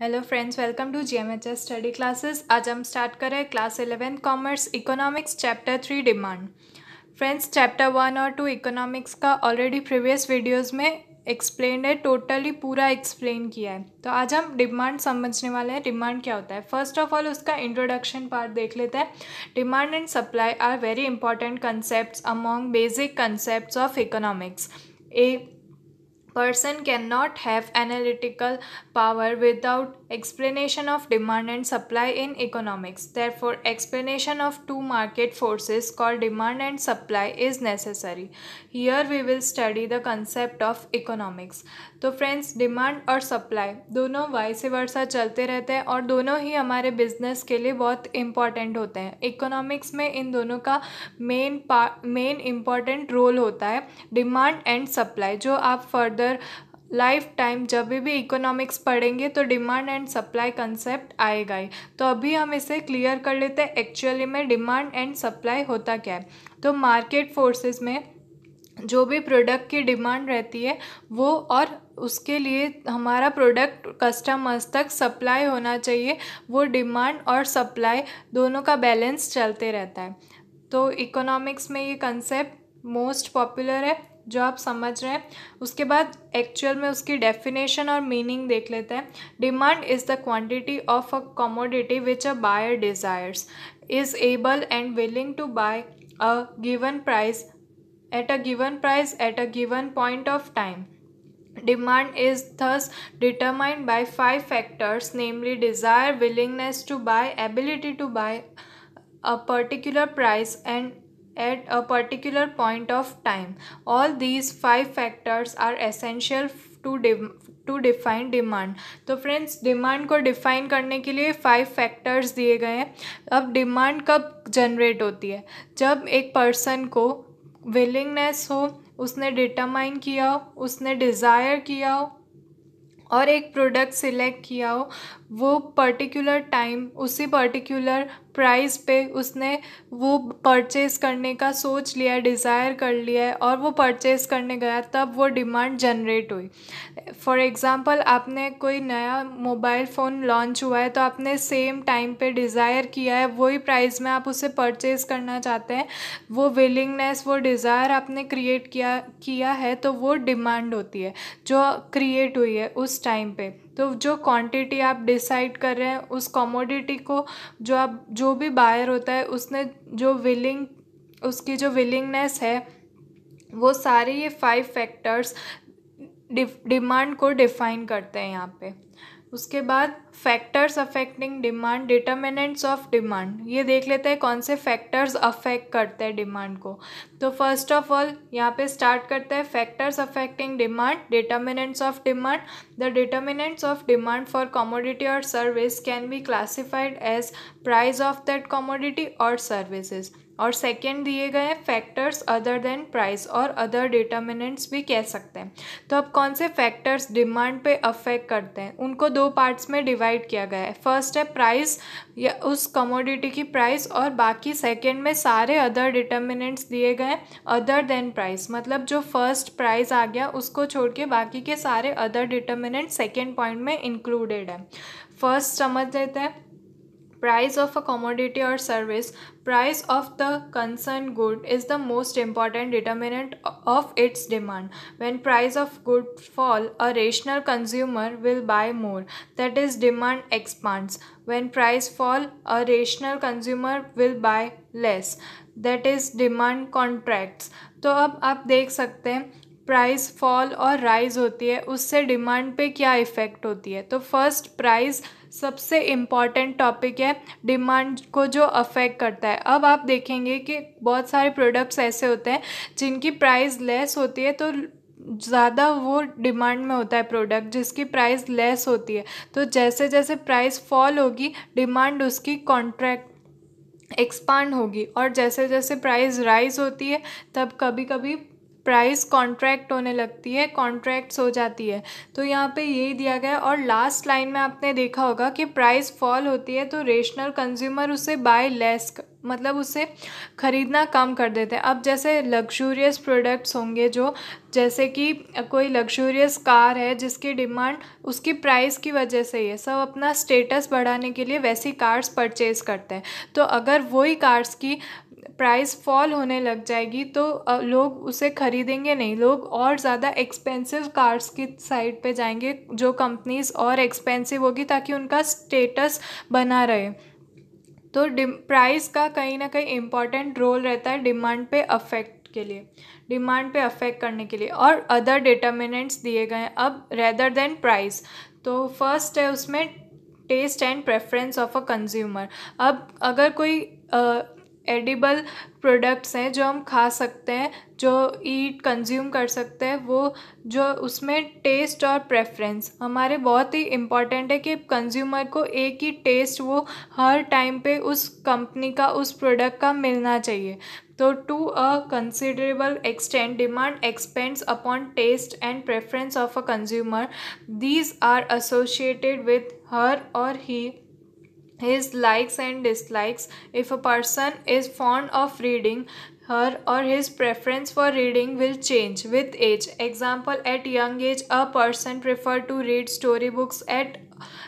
Hello friends welcome to G M H S study classes आज हम start करें class eleventh commerce economics chapter three demand friends chapter one और two economics का already previous videos में explain है totally पूरा explain किया है. तो आज हम डिमांड समझने वाले हैं डिमांड क्या होता है? फ़र्स्ट ऑफ़ ऑल उसका इंट्रोडक्शन पार्ट देख लेते हैं. Demand and supply are very important concept among basic concept of economics a person cannot have analytical power without explanation of demand and supply in economics therefore explanation of two market forces called demand and supply is necessary here we will study the concept of economics तो friends demand और supply दोनों vice वर्षा चलते रहते हैं और दोनों ही हमारे business के लिए बहुत इंपॉर्टेंट होते हैं इकोनॉमिक्स में इन दोनों का मेन मेन इंपॉर्टेंट रोल होता है डिमांड एंड सप्लाई जो आप फर्दर लाइफ टाइम जब भी इकोनॉमिक्स पढ़ेंगे तो डिमांड एंड सप्लाई कंसेप्ट आएगा ही। तो अभी हम इसे क्लियर कर लेते हैं एक्चुअली में डिमांड एंड सप्लाई होता क्या है? तो मार्केट फोर्सेस में जो भी प्रोडक्ट की डिमांड रहती है, वो और उसके लिए हमारा प्रोडक्ट कस्टमर्स तक सप्लाई होना चाहिए, वो डिमांड और सप्लाई दोनों का बैलेंस चलते रहता है। तो इकोनॉमिक्स में ये कंसेप्ट मोस्ट पॉपुलर है। जो आप समझ रहे हैं, उसके बाद एक्चुअल में उसकी डेफिनेशन और मीनिंग देख लेते हैं। Demand is the quantity of a commodity which a buyer desires is able and willing to buy a given price at a given price at a given point of time demand is thus determined by five factors namely desire willingness to buy ability to buy a particular price and at a particular point of time. All these five factors are essential to to define demand तो friends demand को define करने के लिए five factors दिए गए हैं। अब demand कब जनरेट होती है? जब एक पर्सन को विलिंगनेस हो, उसने डिटरमाइन किया हो, उसने डिज़ायर किया हो, और एक प्रोडक्ट सिलेक्ट किया हो, वो पर्टिकुलर टाइम उसी पर्टिकुलर प्राइस पे उसने वो परचेज करने का सोच लिया डिज़ायर कर लिया है और वो परचेज करने गया, तब वो डिमांड जनरेट हुई। फॉर एग्ज़ाम्पल आपने कोई नया मोबाइल फ़ोन लॉन्च हुआ है तो आपने सेम टाइम पे डिज़ायर किया है, वही प्राइस में आप उसे परचेज़ करना चाहते हैं, वो विलिंगनेस वो डिज़ायर आपने क्रिएट किया किया है तो वो डिमांड होती है, जो क्रिएट हुई है उस टाइम पे। तो जो क्वांटिटी आप डिसाइड कर रहे हैं, उस कॉमोडिटी को जो आप, जो भी बायर होता है, उसने जो विलिंग उसकी जो विलिंगनेस है, वो सारे ये फाइव फैक्टर्स डिमांड को डिफाइन करते हैं यहाँ पे। उसके बाद factors affecting demand determinants of demand ये देख लेते हैं कौन से फैक्टर्स अफेक्ट करते हैं डिमांड को। तो फ़र्स्ट ऑफ़ ऑल यहाँ पे स्टार्ट करते हैं factors affecting demand determinants of demand the determinants of demand for commodity और service can be classified as price of that commodity और सर्विसेज़ और सेकेंड दिए गए हैं फैक्टर्स अदर देन प्राइस और अदर डिटर्मिनेंट्स भी कह सकते हैं। तो अब कौन से फैक्टर्स डिमांड पे अफेक्ट करते हैं? उनको दो पार्ट्स में डिवाइड किया गया है। फ़र्स्ट है प्राइस या उस कमोडिटी की प्राइस और बाकी सेकेंड में सारे अदर डिटर्मिनेंट्स दिए गए अदर देन प्राइस मतलब जो फ़र्स्ट प्राइस आ गया, उसको छोड़ के बाकी के सारे अदर डिटर्मिनेंट सेकेंड पॉइंट में इंक्लूडेड है। फ़र्स्ट समझ लेते हैं। Price of a commodity or service price of the concerned good is the most important determinant of its demand when price of good fall a rational consumer will buy more that is demand expands when price fall a rational consumer will buy less that is demand contracts तो अब आप देख सकते हैं price fall और rise होती है, उससे डिमांड पे क्या इफ़ेक्ट होती है? तो फ़र्स्ट प्राइस सबसे इंपॉर्टेंट टॉपिक है डिमांड को जो अफेक्ट करता है। अब आप देखेंगे कि बहुत सारे प्रोडक्ट्स ऐसे होते हैं, जिनकी प्राइस लेस होती है तो ज़्यादा वो डिमांड में होता है प्रोडक्ट जिसकी प्राइस लेस होती है। तो जैसे जैसे प्राइस फॉल होगी डिमांड उसकी कॉन्ट्रैक्ट एक्सपांड होगी, और जैसे जैसे प्राइस राइज होती है, तब कभी कभी प्राइस कॉन्ट्रैक्ट होने लगती है, कॉन्ट्रैक्ट्स हो जाती है। तो यहाँ पे यही दिया गया और लास्ट लाइन में आपने देखा होगा कि प्राइस फॉल होती है तो रेशनल कंज्यूमर उसे बाय लेस मतलब उसे ख़रीदना कम कर देते हैं। अब जैसे लग्जूरियस प्रोडक्ट्स होंगे जो, जैसे कि कोई लग्जूरियस कार है जिसकी डिमांड उसकी प्राइस की वजह से ही है, सब अपना स्टेटस बढ़ाने के लिए वैसी कार्स परचेज़ करते हैं। तो अगर वही कार्स की प्राइस फॉल होने लग जाएगी तो लोग उसे ख़रीदेंगे नहीं। लोग और ज़्यादा एक्सपेंसिव कार्स की साइड पे जाएँगे, जो कंपनीज़ और एक्सपेंसिव होगी, ताकि उनका स्टेटस बना रहे। तो प्राइस का कहीं ना कहीं इंपॉर्टेंट रोल रहता है डिमांड पे अफेक्ट के लिए डिमांड पे अफेक्ट करने के लिए, और अदर डिटर्मिनेंट्स दिए गए हैं। अब रेदर देन प्राइस तो फ़र्स्ट है उसमें taste and preference of a consumer अब अगर कोई एडिबल प्रोडक्ट्स हैं जो हम खा सकते हैं, जो ईट कंज्यूम कर सकते हैं, वो जो उसमें टेस्ट और प्रेफरेंस हमारे बहुत ही इंपॉर्टेंट है कि कंज्यूमर को एक ही टेस्ट वो हर टाइम पे उस कंपनी का, उस प्रोडक्ट का मिलना चाहिए। तो to a considerable extent demand expands upon taste and preference of a consumer these are associated with her or he his likes and dislikes. If a person is fond of reading, her or his preference for reading will change with age. Example At young age, a person prefer to read storybooks. At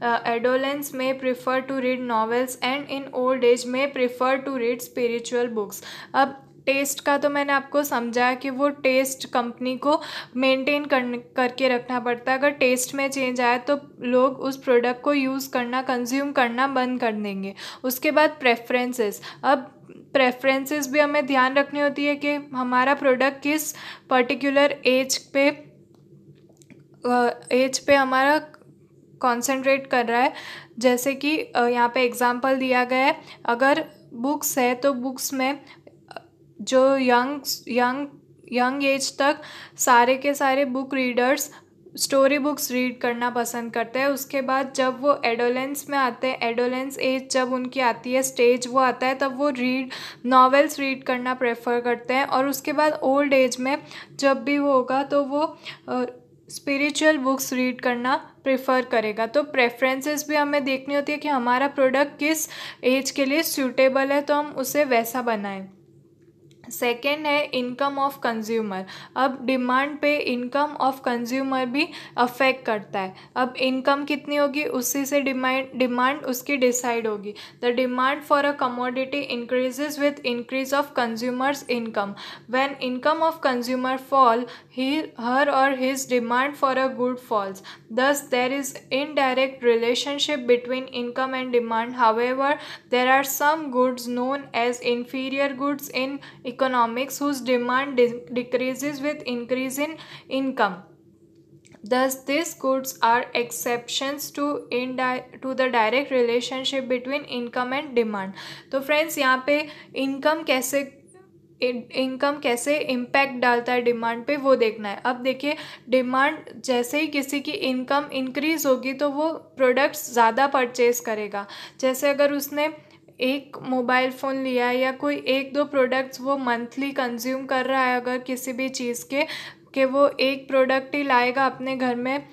uh, adolescence, may prefer to read novels, and in old age, may prefer to read spiritual books. Taste का तो मैंने आपको समझाया कि वो test company को maintain करने, करके रखना पड़ता है। अगर टेस्ट में चेंज आए तो लोग उस प्रोडक्ट को यूज़ करना कंज्यूम करना बंद कर देंगे। उसके बाद प्रेफरेंसेस अब प्रेफरेंसेस भी हमें ध्यान रखनी होती है कि हमारा प्रोडक्ट किस पर्टिकुलर एज पे एज पे हमारा कंसंट्रेट कर रहा है। जैसे कि यहाँ पे एग्जांपल दिया गया है। अगर बुक्स है तो बुक्स में जो यंग यंग यंग एज तक सारे के सारे book readers story books read करना पसंद करते हैं। उसके बाद जब वो एडोलेंस में आते हैं एडोलेंस एज जब उनकी आती है स्टेज वो आता है, तब वो रीड नॉवेल्स रीड करना प्रेफर करते हैं। और उसके बाद ओल्ड एज में जब भी वो होगा तो वो स्पिरिचुअल बुक्स रीड करना प्रेफर करेगा। तो प्रेफरेंसेस भी हमें देखनी होती है कि हमारा प्रोडक्ट किस एज के लिए सूटेबल है तो हम उसे वैसा बनाएँ। सेकेंड है इनकम ऑफ़ कंज्यूमर अब डिमांड पे इनकम ऑफ़ कंज्यूमर भी अफेक्ट करता है. अब इनकम कितनी होगी? उसी से डिमांड डिमांड उसकी डिसाइड होगी. The demand for a commodity increases with increase of consumer's income when income of consumer fall he her or his demand for a good falls thus there is indirect relationship between income and demand however there are some goods known as inferior goods in economics whose demand de decreases with increase in income thus these goods are exceptions to in to the direct relationship between income and demand तो friends यहाँ पे income कैसे income कैसे impact डालता है demand पे वो देखना है अब देखिए डिमांड जैसे ही किसी की इनकम इंक्रीज़ होगी तो वो प्रोडक्ट्स ज़्यादा परचेज करेगा जैसे अगर उसने एक मोबाइल फ़ोन लिया है या कोई एक दो प्रोडक्ट्स वो मंथली कंज्यूम कर रहा है अगर किसी भी चीज़ के, कि वो एक प्रोडक्ट ही लाएगा अपने घर में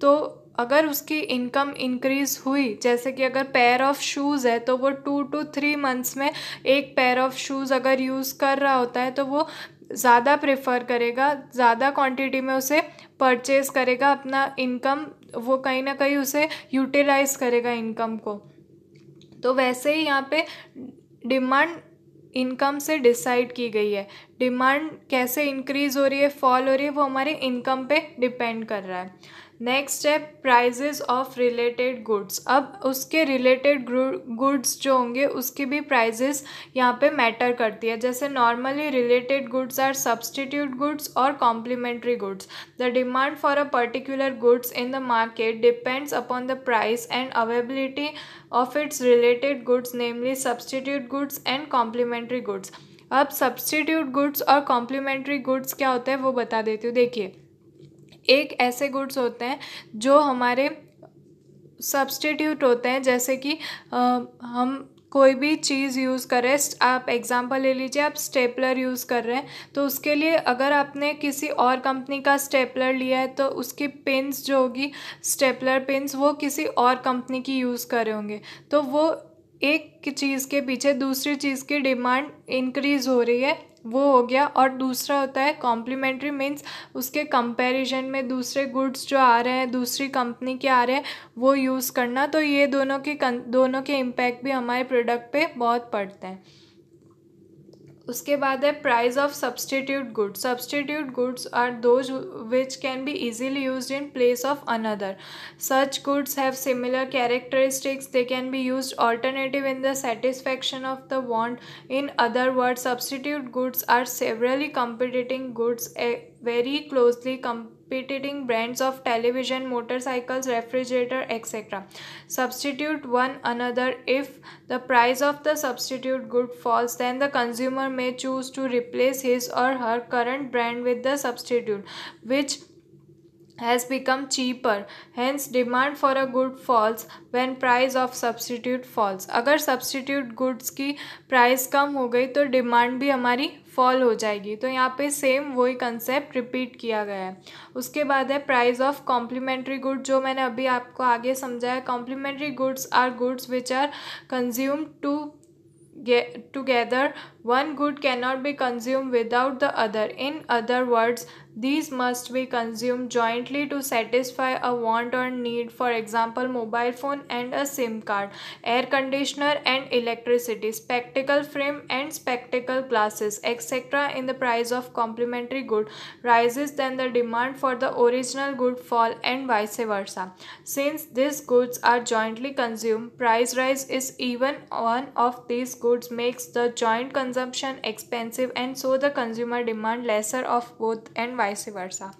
तो अगर उसकी इनकम इंक्रीज़ हुई, जैसे कि अगर पैर ऑफ़ शूज़ है तो वो टू टू थ्री मंथ्स में एक पैर ऑफ़ शूज़ अगर यूज़ कर रहा होता है तो वो ज़्यादा प्रेफर करेगा, ज़्यादा क्वांटिटी में उसे परचेज़ करेगा अपना इनकम वो कहीं ना कहीं उसे यूटिलाइज़ करेगा इनकम को। तो वैसे ही यहाँ पे डिमांड इनकम से डिसाइड की गई है। डिमांड कैसे इंक्रीज़ हो रही है फॉल हो रही है, वो हमारे इनकम पे डिपेंड कर रहा है। नेक्स्ट है प्राइजेज ऑफ़ रिलेटेड गुड्स अब उसके रिलेटेड गुड्स जो होंगे, उसकी भी प्राइजेस यहाँ पे मैटर करती है। जैसे normally related goods are substitute goods और complementary goods the demand for a particular goods in the market depends upon the price and availability of its related goods namely substitute goods and complementary goods अब substitute goods और complementary goods क्या होते हैं वो बता देती हूँ। देखिए एक ऐसे गुड्स होते हैं जो हमारे सब्सटीट्यूट होते हैं जैसे कि आ, हम कोई भी चीज़ यूज़ करें आप एग्ज़ाम्पल ले लीजिए, आप स्टेपलर यूज़ कर रहे हैं तो उसके लिए अगर आपने किसी और कंपनी का स्टेपलर लिया है तो उसकी पिंस जो होगी स्टेपलर पिंस वो किसी और कंपनी की यूज़ करे होंगे। तो वो एक चीज़ के पीछे दूसरी चीज़ की डिमांड इंक्रीज हो रही है। वो हो गया। और दूसरा होता है कॉम्प्लीमेंट्री मीन्स उसके कंपैरिजन में दूसरे गुड्स जो आ रहे हैं, दूसरी कंपनी के आ रहे हैं, वो यूज़ करना। तो ये दोनों के दोनों के इम्पैक्ट भी हमारे प्रोडक्ट पे बहुत पड़ते हैं। उसके बाद है price of substitute goods substitute goods are those which can be easily use in place of another such goods have similar characteristics they can be use alternative in the satisfaction of the want in other word substitute goods are severally competing goods very closely closely competing brands of television motorcycles refrigerator etc substitute one another. If the price of the substitute good falls then the consumer may choose to replace his or her current brand with the substitute which has become cheaper hence demand for a good falls when price of substitute falls अगर substitute goods की price कम हो गई तो demand भी हमारी fall हो जाएगी तो यहाँ पे सेम वही कंसेप्ट रिपीट किया गया है उसके बाद है प्राइस ऑफ़ कॉम्प्लीमेंट्री गुड जो मैंने अभी आपको आगे समझाया complementary goods are goods which are consume to together one good cannot be consumed without the other in other words these must be consumed jointly to satisfy a want or need for example mobile phone and a sim card air conditioner and electricity spectacle frame and spectacle glasses etc in the price of complementary good rises then the demand for the original good fall and vice versa. Since these goods are jointly consumed price rise is even one of these goods makes the joint consumption expensive and so the consumer demand lesser of both and vice versa.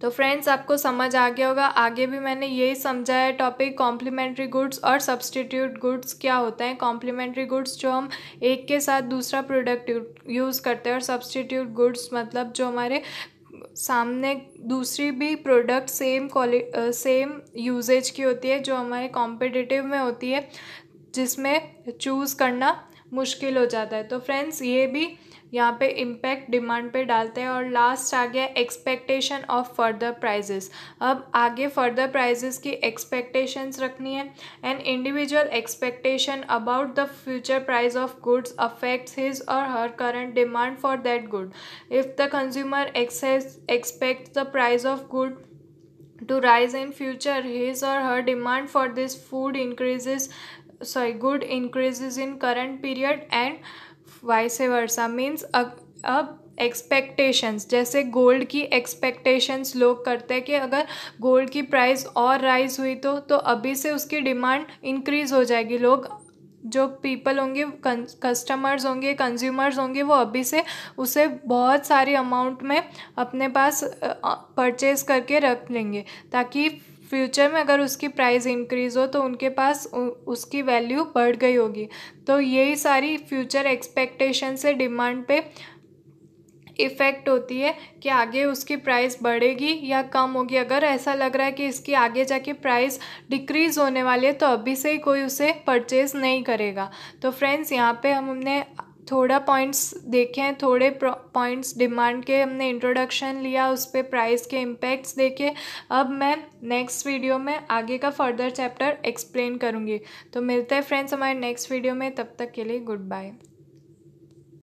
तो friends आपको समझ आ गया होगा, आगे भी मैंने यही समझा है टॉपिक कॉम्प्लीमेंट्री गुड्स और सब्सटीट्यूट गुड्स क्या होते हैं। कॉम्प्लीमेंट्री गुड्स जो हम एक के साथ दूसरा प्रोडक्ट यूज़ करते हैं और सब्सटीट्यूट गुड्स मतलब जो हमारे सामने दूसरी भी product same quality same uses की होती है, जो हमारे कॉम्पिटिटिव में होती है, जिसमें चूज़ करना मुश्किल हो जाता है। तो फ्रेंड्स ये भी यहाँ पे इम्पैक्ट डिमांड पे डालते हैं और लास्ट आ गया एक्सपेक्टेशन ऑफ़ फर्दर प्राइजेस अब आगे फर्दर प्राइजेस की एक्सपेक्टेशंस रखनी है. And individual expectation about the future price of goods affects his or her current demand for that good if the consumer excess expect the price of good to rise in future, his or her demand for this food increases, sorry, good increases in current period and vice versa means अब expectations जैसे gold की expectations लोग करते हैं कि अगर gold की price और राइज हुई तो तो अभी से उसकी डिमांड इंक्रीज़ हो जाएगी। लोग, जो पीपल होंगे कस्टमर्स होंगे कंज्यूमर्स होंगे, वो अभी से उसे बहुत सारी अमाउंट में अपने पास परचेज़ करके रख लेंगे, ताकि फ्यूचर में अगर उसकी प्राइस इंक्रीज़ हो तो उनके पास उसकी वैल्यू बढ़ गई होगी। तो यही सारी फ्यूचर एक्सपेक्टेशन से डिमांड पे इफ़ेक्ट होती है कि आगे उसकी प्राइस बढ़ेगी या कम होगी। अगर ऐसा लग रहा है कि इसकी आगे जाके प्राइस डिक्रीज़ होने वाली है तो अभी से ही कोई उसे परचेज़ नहीं करेगा। तो फ्रेंड्स, यहाँ पे हमने थोड़ा पॉइंट्स देखें थोड़े पॉइंट्स डिमांड के हमने इंट्रोडक्शन लिया, उस पर प्राइस के इम्पैक्ट्स देखे। अब मैं नेक्स्ट वीडियो में आगे का फर्दर चैप्टर एक्सप्लेन करूँगी। तो मिलते हैं फ्रेंड्स हमारे नेक्स्ट वीडियो में, तब तक के लिए गुड बाय